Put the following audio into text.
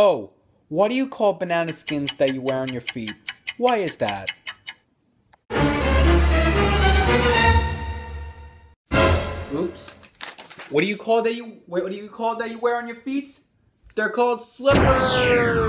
Oh, what do you call banana skins that you wear on your feet? Why is that? Oops. What do you call that you what do you call that you wear on your feet? They're called slippers.